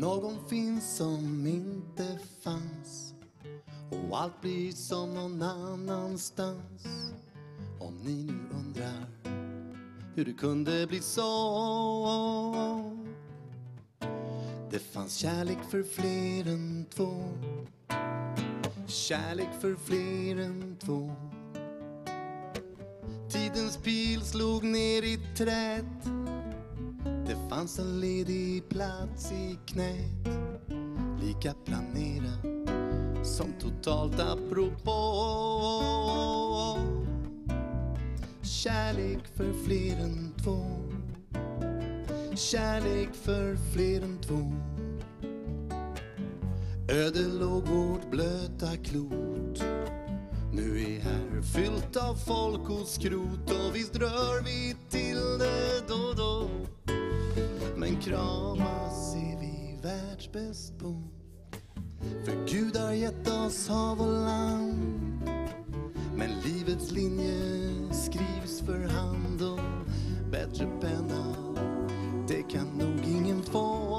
Någon finns som inte fanns och allt blir som någon annanstans. Om ni nu undrar hur det kunde bli så. Det fanns kärlek för fler än två. Kärlek för fler än två. Tidens pil slog ner i träet. Fanns en ledig plats i knät. Lika planerat som totalt apropå. Kärlek för fler än två. Kärlek för fler än två. Öde låg vårt blöta klot. Nu är här fyllt av folk och skrot och visst rör vi kramas är vi världsbäst på. För Gud har gett oss hav och land. Men livets linje skrivs för hand och bättre penna det kan nog ingen få.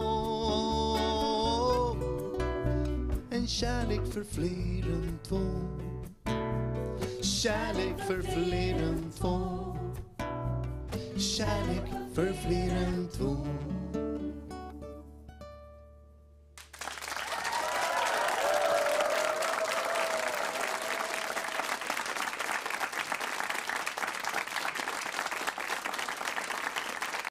En kärlek för fler än två. Kärlek för fler än två. Kärlek för fler än två.